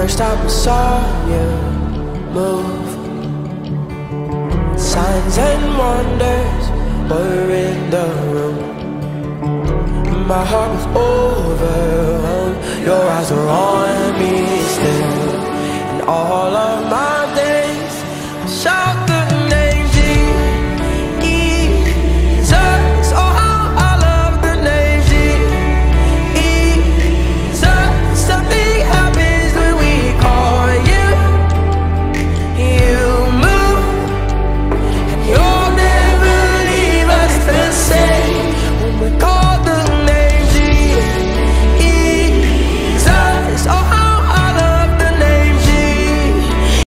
first time I saw you move. Signs and wonders were in the room. My heart was overwhelmed. Your eyes were on me still, and all of my days I shocked the.